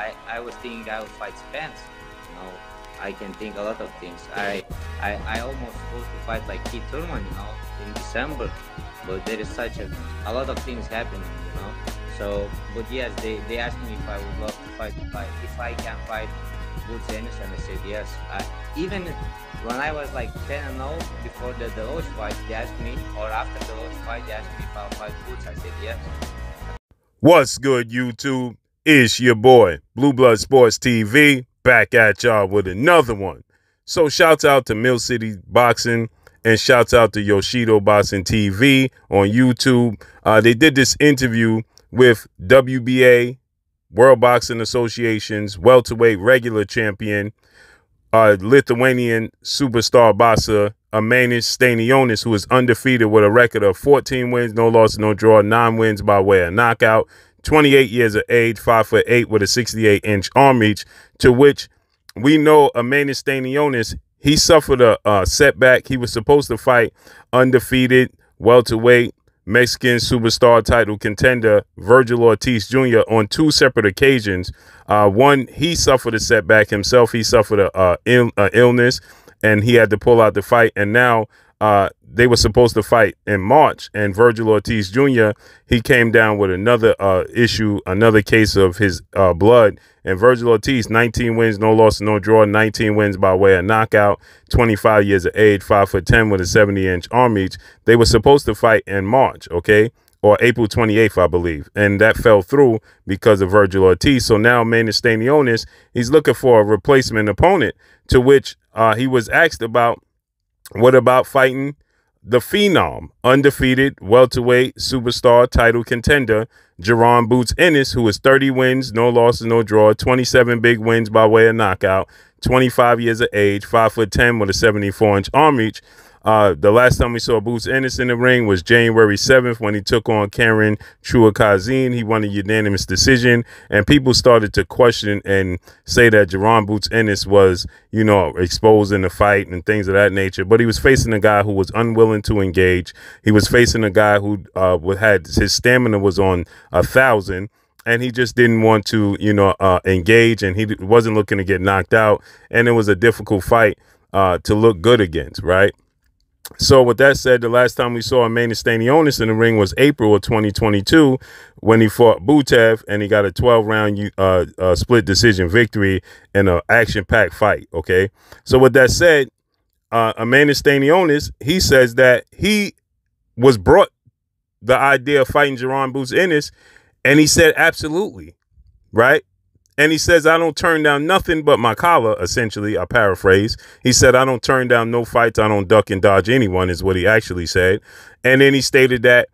I, I was thinking I would fight Spence. You know, I can think a lot of things. I I, I almost supposed to fight like Keith Thurman, you know, in December, but there is such a, a lot of things happening, you know. So, but yes, they, they asked me if I would love to fight, fight if I can fight Boots Ennis, and I said yes. I, even when I was like 10 and 0 before the Deloach fight, they asked me, or after the Deloach fight, they asked me if I'll fight Boots. I said yes. What's good, YouTube? It's your boy, Blue Blood Sports TV, back at y'all with another one. So, shouts out to Mill City Boxing and shouts out to Bushido Boxing TV on YouTube. Uh, they did this interview with WBA, World Boxing Association's welterweight regular champion, uh, Lithuanian superstar boxer Amanis Stanionis, who is undefeated with a record of 14 wins, no loss, no draw, nine wins by way of knockout, 28 years of age, five foot eight with a 68 inch arm reach, to which we know Emanis Stanionis, he suffered a, a setback. He was supposed to fight undefeated welterweight Mexican superstar title contender Vergil Ortiz Jr. on two separate occasions. Uh, one, he suffered a setback himself. He suffered a, a, Ill, a illness, and he had to pull out the fight. And now uh, they were supposed to fight in March, and Vergil Ortiz Jr. he came down with another uh, issue, another case of his uh, blood. And Vergil Ortiz, 19 wins, no loss, no draw, 19 wins by way of knockout, 25 years of age, five foot 10 with a 70 inch arm reach. They were supposed to fight in March, okay, or April 28th, I believe, and that fell through because of Vergil Ortiz. So now Manny Stanionis, he's looking for a replacement opponent, to which uh, he was asked about what about fighting the phenom, undefeated welterweight superstar title contender, Jaron Boots Ennis, who is 30 wins, no losses, no draw, 27 big wins by way of knockout, 25 years of age, 5 foot 10 with a 74 inch arm reach. Uh, the last time we saw Boots Ennis in the ring was January 7th when he took on Karen Chukhadzhian. He won a unanimous decision, and people started to question and say that Jaron Boots Ennis was, you know, exposed in the fight and things of that nature. But he was facing a guy who was unwilling to engage. He was facing a guy who uh, had his stamina was on a thousand and he just didn't want to, you know, uh, engage, and he wasn't looking to get knocked out, and it was a difficult fight uh, to look good against, right? So with that said, the last time we saw Emmanuel Stanionis in the ring was April of 2022 when he fought Butaev and he got a 12 round uh, uh, split decision victory in an action packed fight. Okay. So with that said, uh, Emmanuel Stanionis, he says that he was brought the idea of fighting Jaron Boots Ennis and he said absolutely. Right. And he says, I don't turn down nothing but my collar, essentially, I paraphrase. He said, I don't turn down no fights. I don't duck and dodge anyone, is what he actually said. And then he stated that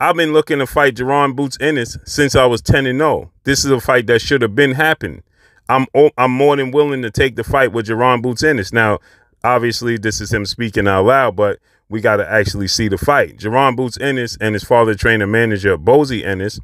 I've been looking to fight Jaron Boots Ennis since I was 10 and 0. This is a fight that should have been happened. I'm I'm more than willing to take the fight with Jaron Boots Ennis. Now, obviously, this is him speaking out loud, but we got to actually see the fight. Jaron Boots Ennis and his father trainer manager, Bozy Ennis,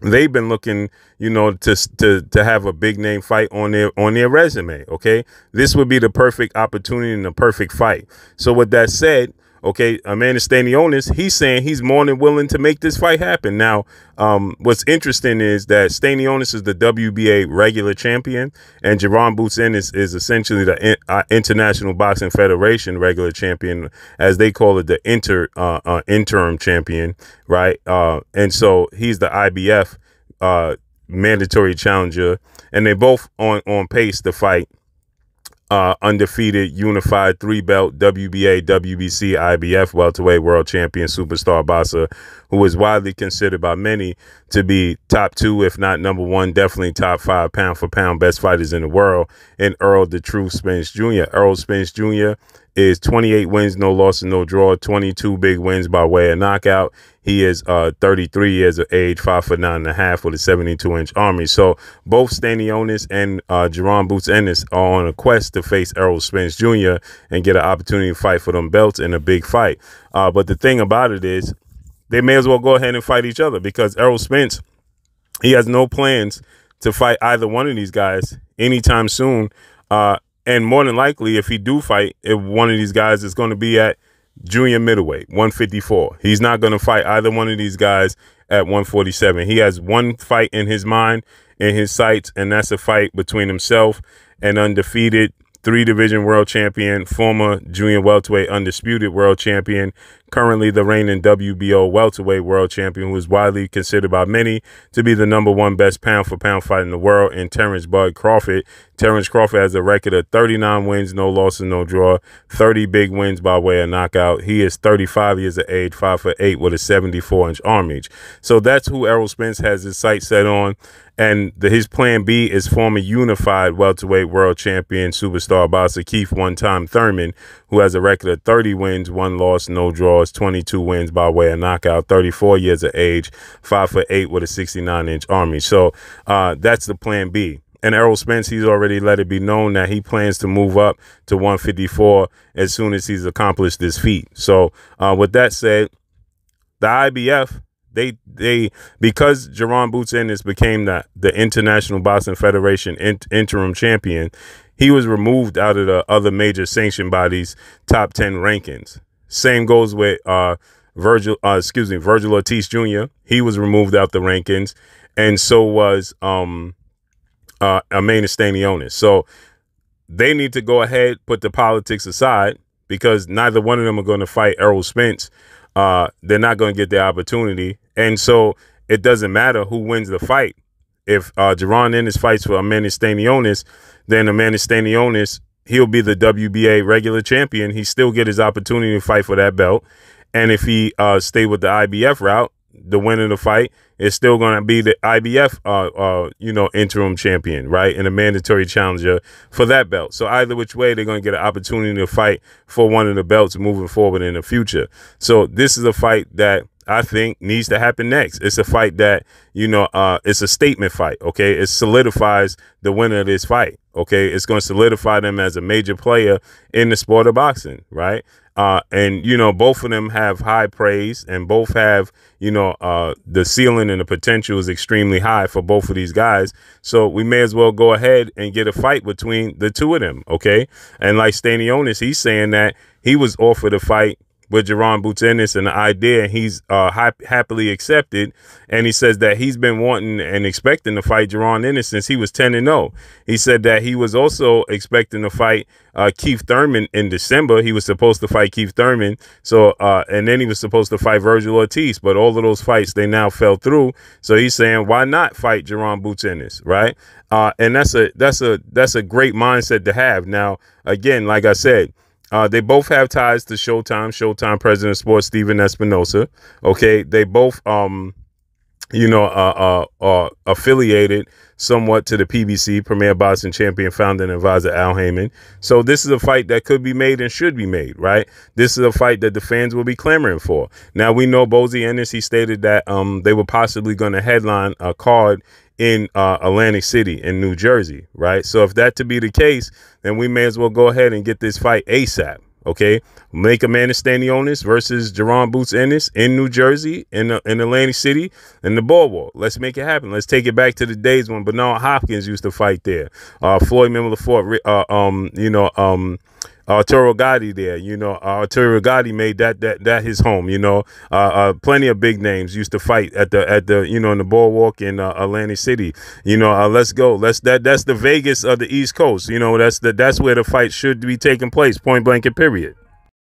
they've been looking, you know, to to to have a big name fight on their on their resume. Okay, this would be the perfect opportunity and the perfect fight. So with that said, Okay, Amanda Stanionis, he's saying he's more than willing to make this fight happen. Now, um, what's interesting is that Stanionis is the WBA regular champion, and Jaron Boots Ennis is essentially the uh, International Boxing Federation regular champion, as they call it, the inter uh, uh, interim champion, right? Uh, and so he's the IBF uh, mandatory challenger, and they're both on on pace to fight uh, undefeated, unified three belt WBA, WBC, IBF welterweight world champion superstar boxer, who is widely considered by many to be top two, if not number one, definitely top five pound for pound best fighters in the world. And Errol the True Spence Jr. Errol Spence Jr. is 28 wins, no losses, no draw, 22 big wins by way of knockout. He is uh, 33 years of age, five foot nine and a half with a 72 inch army. So both Stanionis and uh, Jaron Boots Ennis are on a quest to face Errol Spence Jr. and get an opportunity to fight for them belts in a big fight. Uh, but the thing about it is, they may as well go ahead and fight each other because Errol Spence, he has no plans to fight either one of these guys anytime soon. Uh, and more than likely, if he do fight, if one of these guys is going to be at junior middleweight, 154. He's not going to fight either one of these guys at 147. He has one fight in his mind, in his sights, and that's a fight between himself and undefeated three division world champion, former junior welterweight undisputed world champion, currently the reigning WBO welterweight world champion, who is widely considered by many to be the number one best pound for pound fighter in the world, and Terrence Bud Crawford. Terrence Crawford has a record of 39 wins, no losses, no draw, 30 big wins by way of knockout. He is 35 years of age, 5 foot 8 with a 74 inch arm reach. So that's who Errol Spence has his sights set on. And the, his plan B is former unified welterweight world champion superstar boxer Keith one time Thurman, who has a record of 30 wins, one loss, no draws, 22 wins by way of knockout, 34 years of age, five foot eight with a 69 inch army. So uh, that's the plan B. And Errol Spence, he's already let it be known that he plans to move up to 154 as soon as he's accomplished this feat. So, uh, with that said, the IBF they they because Jaron Boots Ennis became the the International Boxing Federation in, interim champion, he was removed out of the other major sanction bodies top ten rankings. Same goes with uh, Vergil, uh, excuse me, Vergil Ortiz Jr. He was removed out the rankings, and so was um, uh, Stanionis. So they need to go ahead, put the politics aside, because neither one of them are going to fight Errol Spence uh, they're not going to get the opportunity. And so it doesn't matter who wins the fight. If uh, Jaron Ennis fights for Amanda Stanionis, then Amanda Stanionis, he'll be the WBA regular champion. He still get his opportunity to fight for that belt. And if he uh, stay with the IBF route, the winner of the fight is still going to be the IBF, uh, uh, you know, interim champion, right, and a mandatory challenger for that belt. So either which way, they're going to get an opportunity to fight for one of the belts moving forward in the future. So this is a fight that I think needs to happen next. It's a fight that, you know, uh, it's a statement fight. Okay. It solidifies the winner of this fight. Okay. It's going to solidify them as a major player in the sport of boxing. Right. Uh, and you know, both of them have high praise, and both have you know uh, the ceiling and the potential is extremely high for both of these guys. So we may as well go ahead and get a fight between the two of them, okay? And like Stanionis, he's saying that he was offered a fight with Jaron Boots Ennis and the idea, he's uh, happily accepted. And he says that he's been wanting and expecting to fight Jaron Ennis since he was 10 and 0. He said that he was also expecting to fight uh, Keith Thurman in December. He was supposed to fight Keith Thurman. So, uh, and then he was supposed to fight Vergil Ortiz, but all of those fights, they now fell through. So he's saying, why not fight Jaron Boots Ennis, right? Uh, and that's a, that's a, that's a great mindset to have. Now, again, like I said, uh, they both have ties to Showtime. Showtime President of Sports Stephen Espinoza. Okay, they both, um, you know, uh, uh, uh, affiliated somewhat to the PBC, Premier Boxing Champion founder and advisor Al Haymon. So this is a fight that could be made and should be made, right? This is a fight that the fans will be clamoring for. Now we know Bozy Ennis. He stated that um, they were possibly going to headline a card in uh, Atlantic City in New Jersey, right? So if that to be the case, then we may as well go ahead and get this fight ASAP. Okay, make a Amanda Stanionis versus Jaron Boots Ennis in New Jersey, in uh, in Atlantic City, in the Boardwalk. Let's make it happen. Let's take it back to the days when Bernard Hopkins used to fight there. Uh, Floyd Mayweather uh, um, you know, um, Arturo Gatti there. You know, Arturo Gatti made that that that his home. You know, uh, uh, plenty of big names used to fight at the at the you know in the boardwalk in uh, Atlantic City. You know, uh, let's go. Let's that that's the Vegas of the East Coast. You know, that's the that's where the fight should be taking place. Point blank and period.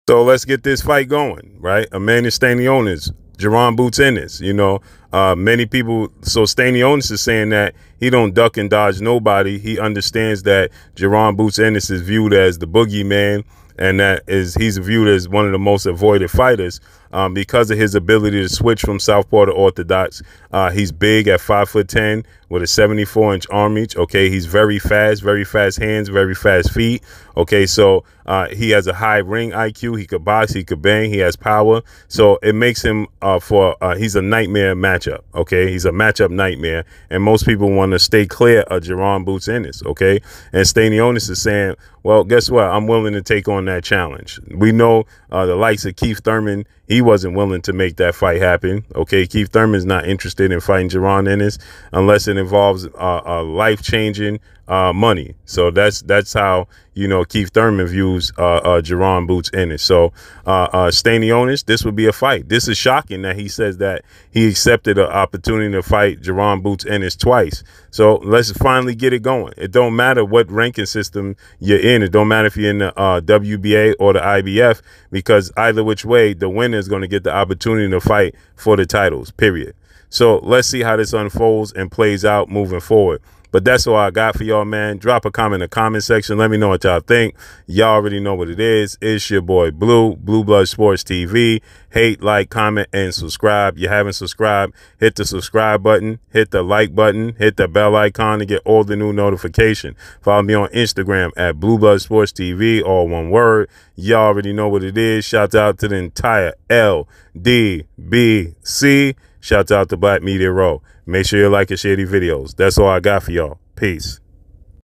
So let's get this fight going, right? Amanda Stanionis, Jaron Boots Ennis. You know, uh, many people. So Stanionis is saying that he don't duck and dodge nobody. He understands that Jaron Boots Ennis is viewed as the boogeyman, and that is he's viewed as one of the most avoided fighters um, because of his ability to switch from southpaw to orthodox. Uh, he's big at five foot ten with a 74 inch arm reach. Okay, he's very fast, very fast hands, very fast feet. Okay, so uh, he has a high ring IQ. He could box, he could bang, he has power. So it makes him uh, for uh, he's a nightmare matchup. Okay, he's a matchup nightmare, and most people want to stay clear of Jaron Boots Ennis. Okay, and Stanionis is saying, well, guess what? I'm willing to take on that challenge. We know uh, the likes of Keith Thurman he wasn't willing to make that fight happen. Okay, Keith Thurman's not interested in fighting Jaron Ennis unless it involves uh, a life changing uh, money. So that's that's how you know Keith Thurman views uh, uh, Jaron Boots Ennis. So uh, uh, Stanionis, this would be a fight. This is shocking that he says that he accepted an opportunity to fight Jaron Boots Ennis twice. So let's finally get it going. It don't matter what ranking system you're in. It don't matter if you're in the uh, WBA or the IBF because either which way, the winner is going to get the opportunity to fight for the titles. Period. So let's see how this unfolds and plays out moving forward. But that's all I got for y'all, man. Drop a comment in the comment section. Let me know what y'all think. Y'all already know what it is. It's your boy Blue, Blue Blood Sports TV. Hate, like, comment, and subscribe. You haven't subscribed, hit the subscribe button, hit the like button, hit the bell icon to get all the new notification. Follow me on Instagram at Blue Blood Sports TV, all one word. Y'all already know what it is. Shout out to the entire LDBC. Shout out to Black Media Row. Make sure you like and share these videos. That's all I got for y'all. Peace.